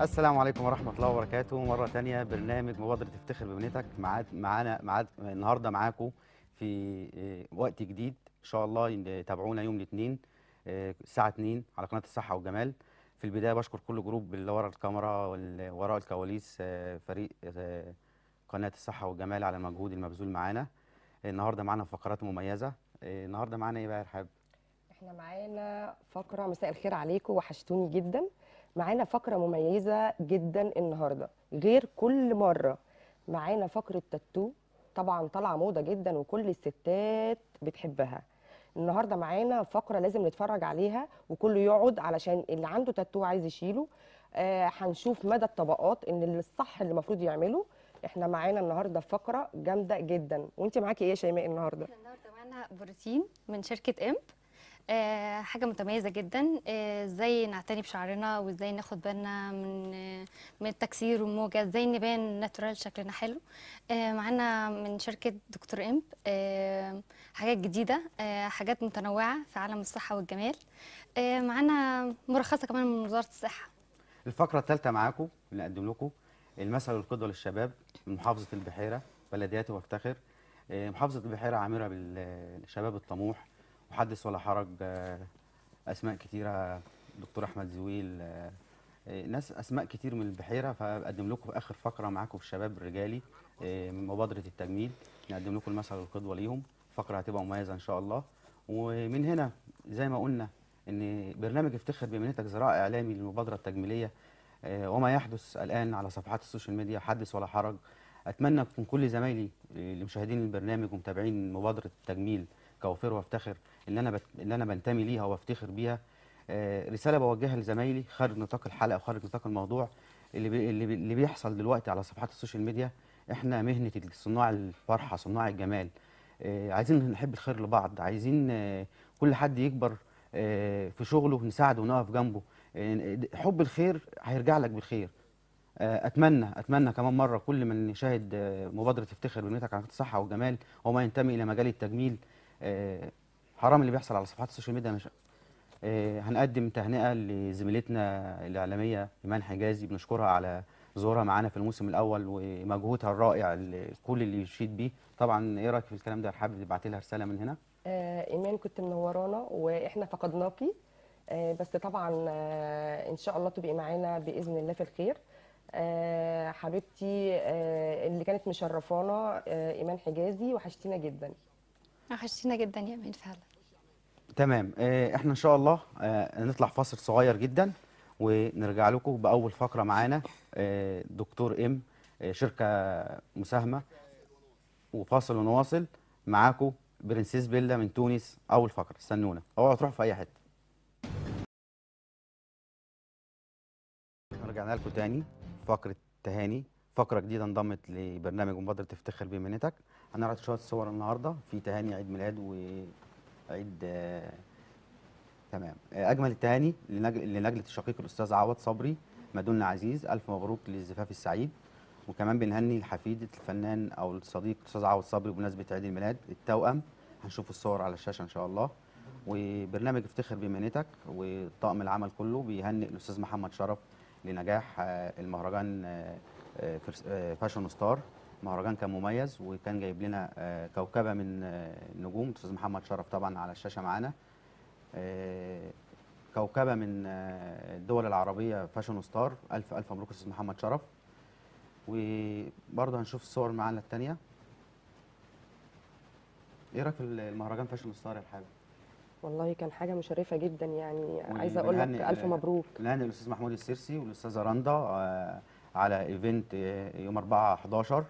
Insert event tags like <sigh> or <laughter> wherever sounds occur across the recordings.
السلام عليكم ورحمة الله وبركاته. مرة تانية برنامج مبادرة افتخر ببنتك معاد معانا معاد النهاردة معاكم في آه، وقت جديد. إن شاء الله تابعونا يوم الاثنين آه، الساعة 2 على قناة الصحة والجمال. في البداية بشكر كل جروب اللي ورا الكاميرا وراء الكواليس آه، فريق قناة الصحة والجمال على المجهود المبذول معانا. النهاردة معانا فقرات مميزة. النهاردة معانا إيه بقى يا رحاب؟ إحنا معانا فقرة مساء الخير عليكم. وحشتوني جدا. معانا فقرة مميزة جدا النهاردة. غير كل مرة معانا فقرة تاتو طبعا طالعة موضة جدا وكل الستات بتحبها. النهاردة معانا فقرة لازم نتفرج عليها وكله يقعد علشان اللي عنده تاتو عايز يشيله. آه هنشوف مدى الطبقات إن الصح اللي المفروض يعمله. إحنا معانا النهارده فقرة جامدة جدا. وانت معاكي إيه يا شيماء النهارده؟ النهارده معانا بروتين من شركة إمب. حاجة متميزة جدا آه، إزاي نعتني بشعرنا وإزاي ناخد بالنا من آه، من التكسير والموجة إزاي نبان ناتورال شكلنا حلو. آه معانا من شركة دكتور إمب آه حاجات جديدة آه حاجات متنوعة في عالم الصحة والجمال. آه معانا مرخصة كمان من وزارة الصحة. الفقرة الثالثة معاكم اللي نقدم لكم المثل والقدوة للشباب من محافظة البحيرة بلدياتي وافتخر. آه، محافظة البحيرة عامرة بالشباب الطموح وحدث ولا حرج آه، أسماء كتيرة دكتور أحمد زويل آه، آه، ناس أسماء كتير من البحيرة فأقدم لكم في آخر فقرة معاكم في الشباب الرجالي من مبادرة التجميل. نقدم لكم المثل والقدوة ليهم. فقرة هتبقى مميزة إن شاء الله. ومن هنا زي ما قلنا إن برنامج افتخر بمهنتك ذراع إعلامي للمبادرة التجميلية وما يحدث الآن على صفحات ال social media حدث ولا حرج. أتمنى من كل زمايلي اللي مشاهدين البرنامج ومتابعين مبادرة التجميل كوافر وافتخر اللي أنا بت... اللي أنا بنتمي ليها وافتخر بيها. آه، رسالة بوجهها لزمايلي خارج نطاق الحلقة وخارج نطاق الموضوع. اللي بي... اللي, بي... اللي بيحصل دلوقتي على صفحات ال social media إحنا مهنة صناع الفرحة صناع الجمال. آه، عايزين نحب الخير لبعض عايزين آه، كل حد يكبر في شغله نساعده ونقف جنبه. حب الخير هيرجع لك بالخير. أتمنى أتمنى كمان مرة كل من يشاهد مبادرة افتخر بنيتك على الصحة والجمال وما ينتمي إلى مجال التجميل. حرام اللي بيحصل على صفحات السوشيال ميديا. مش آه، هنقدم تهنئة لزميلتنا الإعلامية إيمان حجازي بنشكرها على ظهورها معانا في الموسم الأول ومجهودها الرائع كل اللي يشيد بيه. طبعا إيه رأيك في الكلام ده حابب تبعتي لها رسالة من هنا. آه إيمان كنت منورانا وإحنا فقدناكي. آه بس طبعا إن شاء الله تبقي معانا بإذن الله في الخير. حبيبتي اللي كانت مشرفانا إيمان حجازي وحشتينا جدا. وحشتينا جدا يا أمين فعلا. تمام. آه، إحنا إن شاء الله آه، نطلع فاصل صغير جدا ونرجع لكم بأول فقرة معانا آه، دكتور إم شركة مساهمة وفاصل ونواصل معاكم برنسيس بيلا من تونس. أول فقرة استنونا. اوعوا تروحوا في أي حتة. رجعنا لكم تاني فقرة تهاني. فقرة جديدة انضمت لبرنامج مبادرة افتخر بمهنتك هنعرض شوية صور النهارده في تهاني عيد ميلاد وعيد آه، تمام. آه، أجمل التهاني لنجل لنجلة الشقيق الأستاذ عوض صبري مدن عزيز. ألف مبروك للزفاف السعيد. وكمان بنهني الحفيدة الفنان أو الصديق الأستاذ عوض صبري بمناسبة عيد الميلاد التوأم. هنشوف الصور على الشاشة إن شاء الله. وبرنامج افتخر بمهنتك وطاقم العمل كله بيهنئ الأستاذ محمد شرف لنجاح آه، المهرجان آه، آه، Fashion Star. مهرجان كان مميز وكان جايب لنا كوكبة من النجوم. الاستاذ محمد شرف طبعا على الشاشة معانا. كوكبة من الدول العربية Fashion Star. ألف ألف مبروك أستاذ محمد شرف. وبرضه هنشوف الصور معانا الثانية إيه رأيك في المهرجان Fashion Star يا الحاج والله كان حاجة مشرفة جدا يعني. عايزة أقول لك ألف ال- مبروك. نهنئ الأستاذ محمود السرسي والأستاذة رندا آه، على event آه، يوم 4 11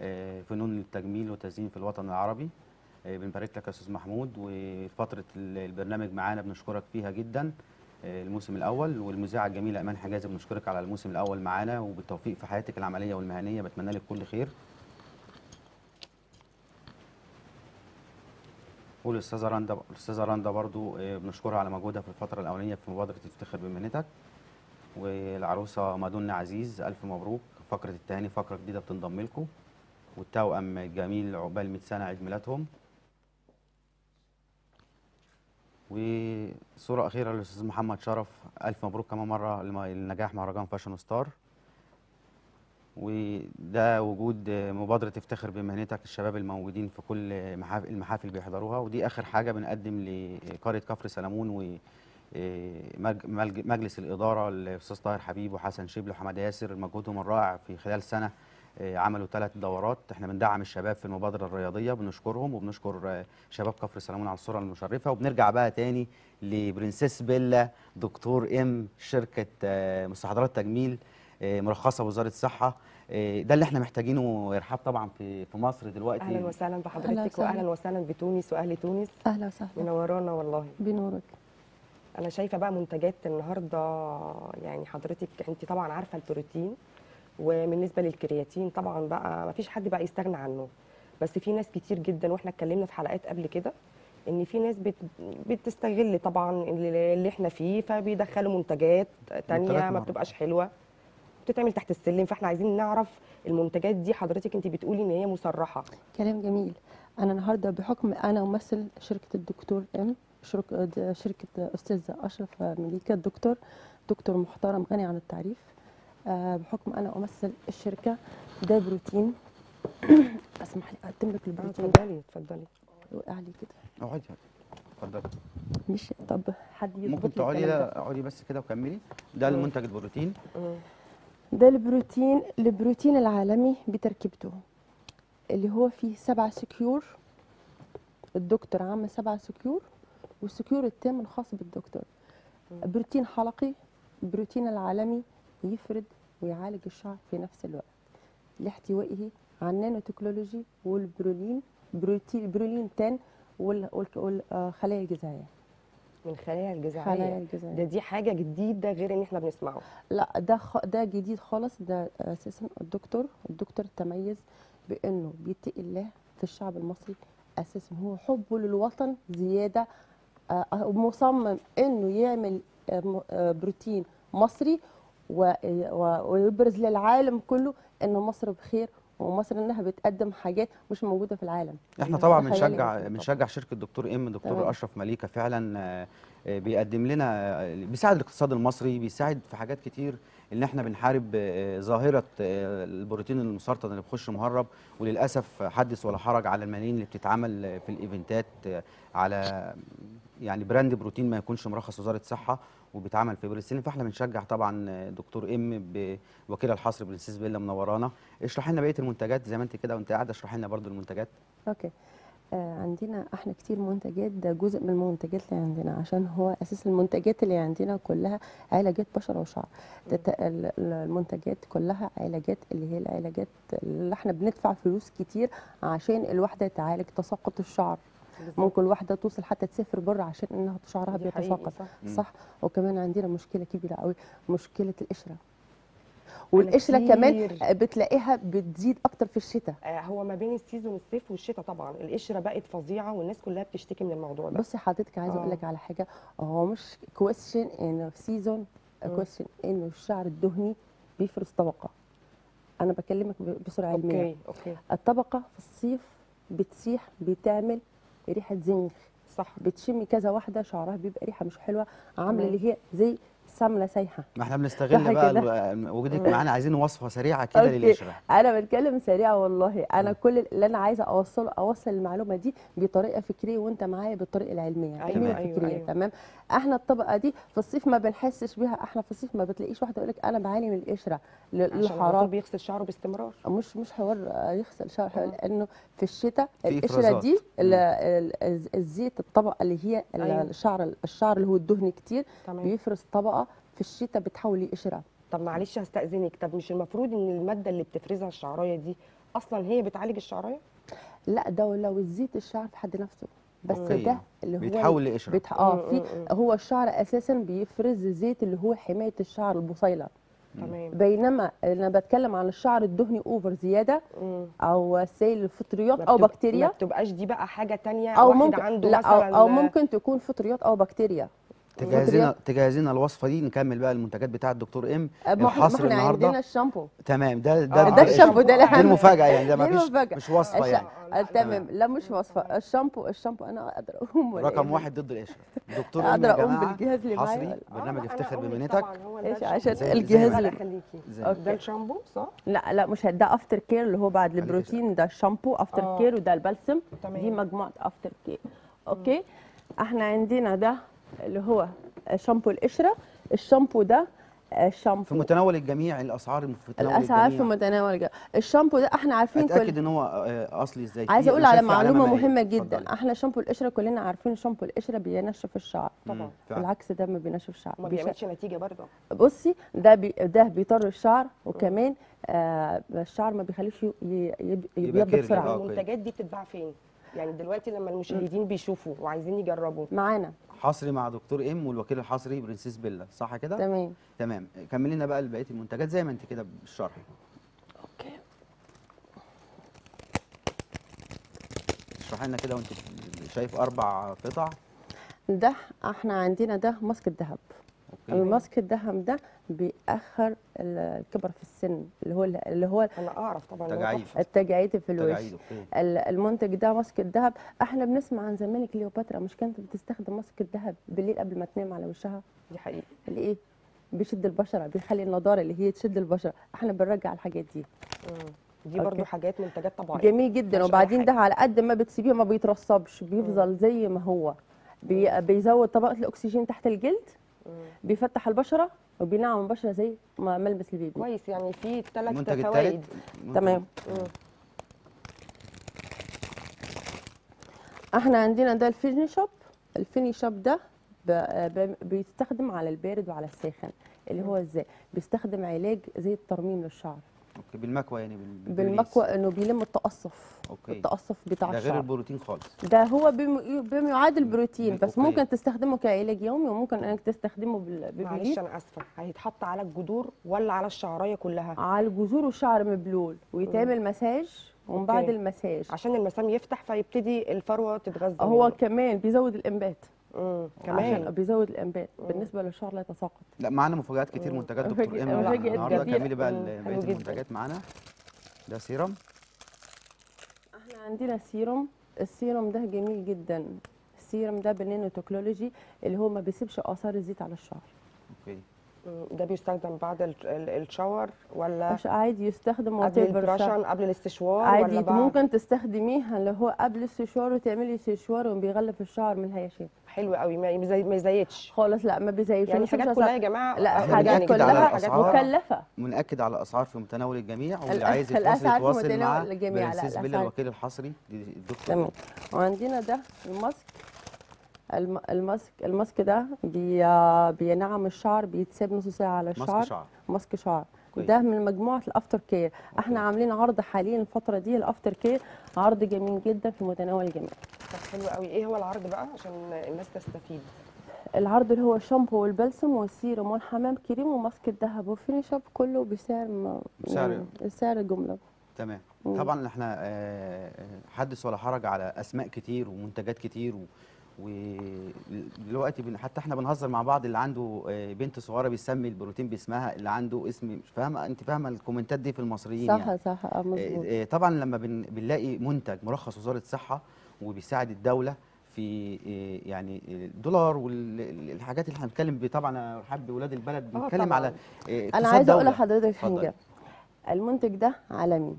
آه، فنون التجميل والتزيين في الوطن العربي آه، بنبارك لك يا أستاذ محمود وفترة ال- البرنامج معانا بنشكرك فيها جدا آه، الموسم الأول والمذيعة الجميلة ايمان حجازي بنشكرك على الموسم الأول معانا وبالتوفيق في حياتك العملية والمهنية بتمنى لك كل خير. والاستاذه رندا الأستاذة رندا برضو آه، بنشكرها على مجهودها في الفترة الأولانية في مبادرة افتخر بمهنتك والعروسة مادونا عزيز ألف مبروك. فقرة التهاني فقرة جديدة بتنضم لكم. والتوأم الجميل عقبال 100 سنة عيد ميلادهم. وصورة أخيرة للأستاذ محمد شرف. ألف مبروك كمان مرة لنجاح مهرجان فاشن ستار. وده وجود مبادرة افتخر بمهنتك الشباب الموجودين في كل محاف- المحافل بيحضروها ودي آخر حاجة بنقدم لقريه كفر سلمون و مج- ملج- مجلس الإدارة الاستاذ طاهر حبيب وحسن شبل وحماد ياسر مجهودهم الرائع في خلال سنة آه، عملوا ثلاث دورات. إحنا بندعم الشباب في المبادرة الرياضية بنشكرهم وبنشكر آه، شباب كفر سلمون على الصورة المشرفة. وبنرجع بقى تاني لبرنسيس بيلا دكتور إم شركة آه، مستحضرات تجميل آه، مرخصه بوزارة الصحة. آه، ده اللي إحنا محتاجينه يا رحاب طبعا في في مصر دلوقتي. أهلا وسهلا بحضرتك. واهلا وسهلا بتونس وأهل تونس. أهلا وسهلا. منورانا والله. بنورك أنا شايفة بقى منتجات النهارده يعني حضرتك أنت طبعا عارفة البروتين وبالنسبة للكرياتين طبعا بقى ما فيش حد بقى يستغنى عنه. بس في ناس كتير جدا وإحنا اتكلمنا في حلقات قبل كده إن في ناس بت بتستغل طبعا اللي اللي إحنا فيه فبيدخلوا منتجات تانية ما. بتبقاش حلوة. بتتعمل تحت السلم فاحنا عايزين نعرف المنتجات دي حضرتك انت بتقولي إن هي مصرحة. كلام جميل. أنا النهارده بحكم أنا امثل شركة الدكتور إم شركه شركة أستاذ أشرف مليكة الدكتور دكتور محترم غني عن التعريف. آه، بحكم أنا أمثل الشركة ده بروتين. <clears throat> أسمح لي أقدم لك آه، البروتين اتفضلي اتفضلي. وقع لي كده. اقعدي اتفضلي. مش طب حد يظبط ممكن تقعدي أقعدي بس كده وكملي. ده المنتج البروتين. مم. ده البروتين البروتين العالمي بتركيبته اللي هو فيه سبع secure. الدكتور عامل سبع secure وال secure التام الخاص بالدكتور. بروتين حلقي البروتين العالمي يفرد ويعالج الشعر في نفس الوقت. لاحتوائه على ال nano technology والبرولين بروتين برولين 10 والخلايا الجذعيه من خلايا خلايا الجذعية. الجذعيه ده دي حاجة جديدة غير إن إحنا بنسمعه. لا ده خ... ده جديد خالص. ده أساسا الدكتور الدكتور تميز بإنه بيتقي الله في الشعب المصري أساسا. هو حبه للوطن زيادة. آه، آه، مصمم إنه يعمل آه، بروتين مصري ويبرز للعالم كله إن مصر بخير ومصر انها بتقدم حاجات مش موجودة في العالم إحنا طبعا ده خيالي بنشجع مصري بنشجع شركة دكتور إم دكتور تمام. أشرف مليكة فعلا آه، آه، بيقدم لنا آه، بيساعد الاقتصاد المصري بيساعد في حاجات كتير إن إحنا بنحارب ظاهرة البروتين المسرطن اللي بيخش مهرب وللأسف حدث ولا حرج على الملايين اللي بتتعمل في الإيفنتات على يعني brand بروتين ما يكونش مرخص وزارة الصحة وبيتعمل في بير سلم فاحنا بنشجع طبعا دكتور إم والوكيل الحصري برنسيس بيلا منورانا. اشرح لنا بقية المنتجات زي ما أنت كده وأنت قاعدة اشرح لنا برضو المنتجات. okay. آه عندنا إحنا كتير منتجات ده جزء من المنتجات اللي عندنا عشان هو أساس المنتجات اللي عندنا كلها علاجات بشره وشعر. المنتجات كلها علاجات اللي هي العلاجات اللي إحنا بندفع فلوس كتير عشان الواحدة تعالج تساقط الشعر. ممكن الواحدة توصل حتى تسافر بره عشان إنها شعرها بيتساقط. صح. صح؟ وكمان عندنا مشكلة كبيرة قوي مشكلة القشرة. والقشرة كمان. بتلاقيها بتزيد أكتر في الشتاء. آه، هو ما بين السيزون الصيف والشتاء طبعا. القشرة بقت فظيعة والناس كلها بتشتكي من الموضوع ده. بصي حضرتك عايزة أقول آه. لك على حاجة. هو مش question انه season question انه الشعر الدهني بيفرز طبقة. أنا بكلمك بصورة علمية. okay okay. الطبقة في الصيف بتسيح بتعمل ريحة زنخ صح بتشمي كذا واحدة شعرها بيبقى ريحة مش حلوة عاملة. اللي هي زي سمنه سايحة. ما إحنا بنستغل بقى وجودك معانا عايزين وصفة سريعة كده. للقشره أنا بتكلم سريعة والله. أنا كل اللي أنا عايزة اوصله أوصل المعلومة دي بطريقة فكرية وأنت معايا بالطريقة العلمية. أيوة، علميه أيوة، فكرية أيوة. تمام؟ إحنا الطبقة دي في الصيف ما بنحسش بيها إحنا في الصيف ما بتلاقيش واحدة يقول لك أنا بعاني من القشرة للحرارة. بيغسل شعره باستمرار. مش مش حوار يغسل شعر آه. لأنه في الشتاء في القشرة. دي ال- ال- الز- الزيت الطبقة اللي هي أيوة. الشعر الشعر اللي هو الدهني كتير تمام. بيفرز طبقة في الشتاء بتحول لقشره طب معلش هستأذنك. طب مش المفروض إن المادة اللي بتفرزها الشعراية دي أصلا هي بتعالج الشعراية؟ لا ده لو الزيت الشعر في حد نفسه. بس أوكي. ده اللي هو بيتحول لقشره بتح... آه مم، في مم، مم. هو الشعر أساسا بيفرز زيت اللي هو حماية الشعر البصيلة. تمام. بينما أنا بتكلم عن الشعر الدهني أوفر زيادة مم. أو سيل الفطريات أو بتب- ما بكتيريا. بتبقاش دي بقى حاجة تانية؟ أو واحد ممكن عنده لا مثلا أو, أو ممكن تكون فطريات أو بكتيريا. تجهزينا تجهزينا الوصفة دي نكمل بقى المنتجات بتاعة الدكتور إم. الحصر إحنا النهارده. عندنا الشامبو. تمام ده آه، ده ده الشامبو ده دي الاهم المفاجأة يعني ده دي ما فيش المفاجأة. مش وصفة الش- يعني. آه، تمام. لا مش وصفة. الشامبو الشامبو أنا أقدر أقوم رقم إيه؟ واحد ضد القشرة. دكتور إم أقدر أقوم بالجهاز اللي معايا؟ حصري برنامج افتخر بمهنتك ده عشان. الجهاز اللي- خليكي ده الشامبو صح؟ لا لا مش ده after care اللي هو بعد البروتين ده الشامبو after. care وده البلسم. دي مجموعة after care okay؟ إحنا عندنا ده اللي هو شامبو القشرة الشامبو ده آه، في متناول الجميع الأسعار في متناول الأسعار في الجميع متناول الجميع. الشامبو ده إحنا عارفين أتأكد كل إن هو آه، أصلي إزاي عايزة في- أقول على في معلومة مهمة مائية. جدا اتفضلي. إحنا شامبو القشرة كلنا عارفين شامبو القشرة بينشف الشعر طبعا. بالعكس ده ما بينشف الشعر ما بيعملش نتيجة برضه بصي ده بي ده بيطري الشعر وكمان آه الشعر ما بيخليش ي- ي- يبيض بسرعة. المنتجات دي بتتباع فين؟ يعني دلوقتي لما المشاهدين بيشوفوا وعايزين يجربوا. معانا. حصري مع دكتور إم والوكيل الحصري برنسيس بيلا صح كده؟ تمام. تمام. كملي لنا بقى بقية المنتجات زي ما انت كده بالشرح. Okay. اشرحي لنا كده وانت شايف أربع قطع. ده إحنا عندنا ده ماسك الذهب. الماسك الذهب ده بيأخر ال- الكبر في السن اللي هو اللي هو أنا أعرف طبعا إن هو تجاعيد. تحفة. التجاعيد في الوش المنتج ده ماسك الذهب إحنا بنسمع عن زمان كليوباترا مش كانت بتستخدم ماسك الذهب بالليل قبل ما تنام على وشها؟ دي حقيقة. اللي إيه؟ بيشد البشرة بيخلي النضارة اللي هي تشد البشرة. إحنا بنرجع الحاجات دي. مم. دي برضو okay. حاجات منتجات طبيعية. جميل جدا. وبعدين ده. على قد ما بتسيبيه ما بيترسبش بيفضل زي ما هو. بي بيزود طبقة الأكسجين تحت الجلد. بيفتح البشرة وبينعم البشره زي ما ملمس ال baby. كويس يعني في ثلاث فوائد. تمام. مم. إحنا عندنا ده الفيني شوب. ال finish up ده بيستخدم على البارد وعلى الساخن اللي هو إزاي؟ بيستخدم علاج زي الترميم للشعر. okay بالمكوى يعني بال- بالمكوى إنه بيلم التقصف. okay. التقصف بتاع ده غير الشعر البروتين خالص. ده هو بم- بما يعادل البروتين بس okay. ممكن تستخدمه كعلاج يومي وممكن إنك تستخدمه بال- معلش أنا آسفة. هيتحط على الجذور ولا على الشعراية كلها؟ على الجذور والشعر مبلول. ويتعمل مساج ومن بعد okay. المساج. عشان المسام يفتح فيبتدي الفروة تتغذى هو منه. كمان بيزود الإنبات. كمان. بيزود الإنبات. بالنسبة للشعر لا يتساقط. لا معانا مفاجآت كتير. منتجات دكتور ام النهارده. كملي بقى بقية. المنتجات معانا. ده سيرم إحنا عندنا serum. ال serum ده جميل جدا. السيروم ده بال nano technology اللي هو ما بيسيبش آثار الزيت على الشعر. okay. ده بيستخدم بعد ال- ال- ال shower ولا مش عادي يستخدم قبل. البراشن قبل الاستشوار عادي ولا ممكن تستخدميها اللي هو قبل السشوار وتعملي سشوار وبيغلف الشعر من الهياشات حلو قوي ما ما زي- ما يزيدش خالص لا ما بيزيدش يعني الحاجات أثر. كلها يا جماعة لا حاجات كلها الأسعار. مكلفة منأكد على الأسعار في متناول الجميع واللي عايز يتواصل مع برنسيس بيلا. الوكيل الحصري دي- الدكتور تمام وعندنا ده ال mask الم- ال mask ال mask ده بي بينعم الشعر بيتساب نص ساعة على mask الشعر. شعر. mask شعر. ده من مجموعة ال after care إحنا. عاملين عرض حاليا الفترة دي ال after care عرض جميل جدا في متناول الجميع. طب حلو قوي. إيه هو العرض بقى عشان الناس تستفيد؟ العرض اللي هو الشامبو والبلسم والسيروم والحمام كريم و mask الذهب وال finish up كله بسعر ما بسعر- يعني. سعر جملة. تمام. مم. طبعا إحنا آه، آه، حدث ولا حرج على أسماء كتير ومنتجات كتير و ودلوقتي بن- حتى إحنا بنهزر مع بعض اللي عنده آه، بنت صغيرة بيسمي البروتين باسمها اللي عنده اسم مش فاهمة انت فاهمة الكومنتات دي في المصريين صح يعني صح آه مظبوط آه، آه، طبعا لما بن- بنلاقي منتج مرخص وزارة الصحه وبيساعد الدولة في يعني الدولار والحاجات اللي إحنا بنتكلم بيه طبعا أنا رحب بولاد البلد بنتكلم. على أنا عايزة أقول. لحضرتك. حاجة المنتج ده عالمي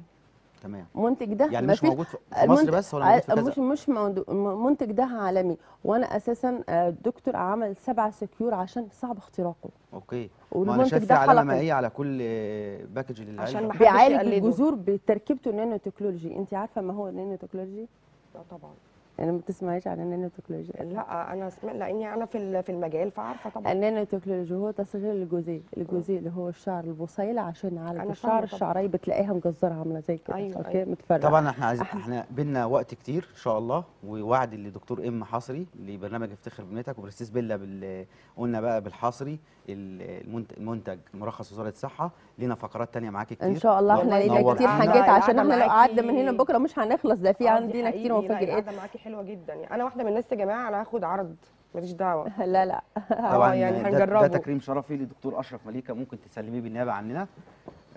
تمام. المنتج ده يعني مش موجود في مصر بس ولا موجود في كذا؟ مش مش المنتج ده عالمي. وأنا أساسا آه، الدكتور عمل سبع secure عشان صعب اختراقه. okay. ما أنا والمنتج شايف علامة مائيه على كل آه، package للعلبه عشان بيعالج. الجذور بتركيبته nano technology أنت عارفة ما هو ال nano technology لا طبعا. يعني ما بتسمعيش عن ال nano technology لا أنا سمعت لأني أنا في ال- في المجال فعارفة طبعا. ال nano technology هو تصغير الجزيء الجزيء اللي هو الشعر البصيلة عشان يعالج أنا الشعر. الشعريه بتلاقيها مجزرة عاملة زي كده. أيوة، okay أيوة. متفرقه طبعا إحنا عايزين أحنا- إحنا بينا وقت كتير إن شاء الله ووعد لدكتور إم حصري لبرنامج افتخر بنيتك وبرستيس بيلا بال قلنا بقى بالحصري ال- المنت- المنتج مرخص وزاره الصحة. لينا فقرات تانية معاكي كتير. إن شاء الله إحنا لينا. كتير حاجات عشان إحنا لو قعدنا من هنا بكره مش هنخلص ده في آه، عندنا كتير مفاجآت. معاكي حلوة جدا. يعني أنا واحدة من الناس يا جماعة أنا هاخد عرض. ماليش دعوة. <laughs> لا لا. طبعا يعني ده- ده هنجربه. تكريم شرفي للدكتور أشرف مليكة. ممكن تسلميه بالنيابة عننا؟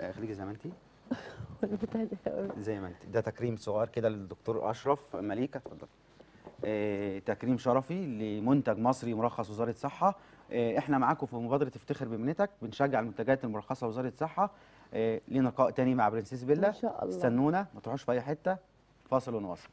آه، خليكي زي ما انت <laughs> زي ما انت ده تكريم صغير كده للدكتور أشرف مليكة. اتفضل. آه، تكريم شرفي لمنتج مصري مرخص وزارة صحة. آه، إحنا معاكم في مبادره افتخر بمهنتك بنشجع المنتجات المرخصه وزارة صحة. آه، ليه لقاء تاني مع برنسيس بيلا. إن شاء الله. استنونا ما تروحوش في أي حتة. فاصل ونواصل.